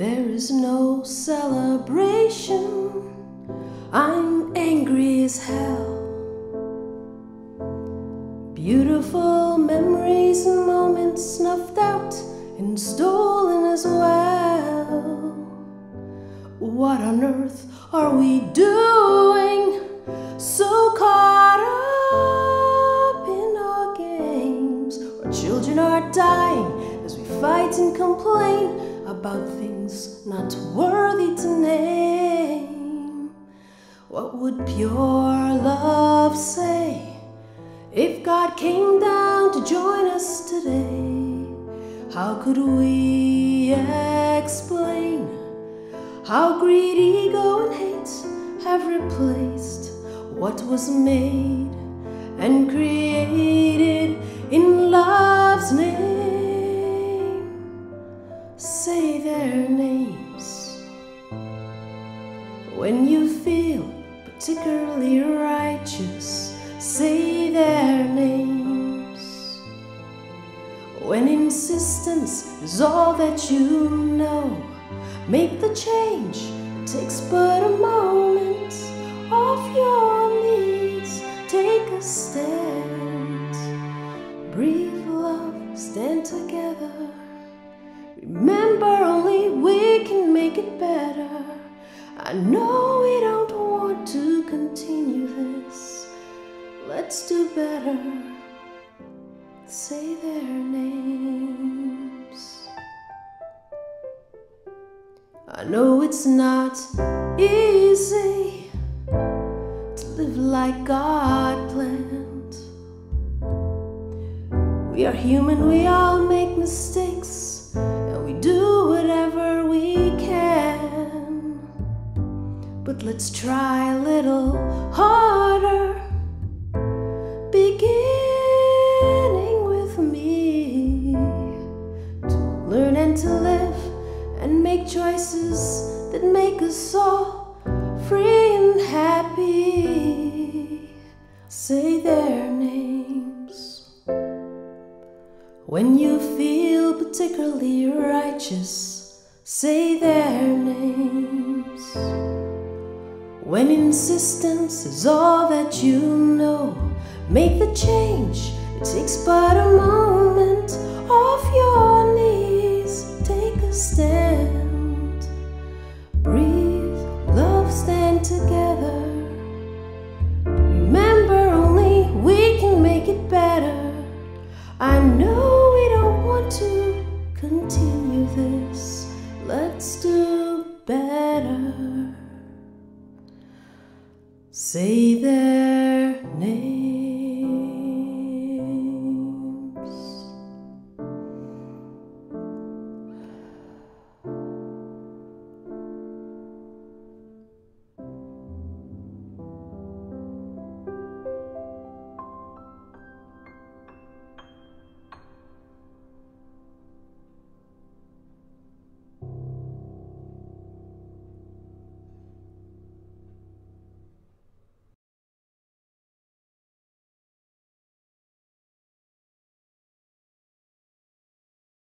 there is no celebration. I'm angry as hell. Beautiful memories and moments snuffed out and stolen as well. What on earth are we doing? So caught up in our games. Our children are dying as we fight and complain about things not worthy to name. What would pure love say if God came down to join us today? How could we explain how greed, ego, and hate have replaced what was made and created in love's name? Say their names when you feel particularly righteous. Say their names when insistence is all that you know. Make the change, it takes but a moment. I know we don't want to continue this. Let's do better. Say their names. I know it's not easy to live like God planned. We are human, we all make mistakes, and we do whatever we can. Let's try a little harder, beginning with me to learn and to live and make choices that make us all free and happy. Say their names when you feel particularly righteous. Say their names when insistence is all that you know. Make the change, it takes but a moment. Off your knees, take a stand. Say their name.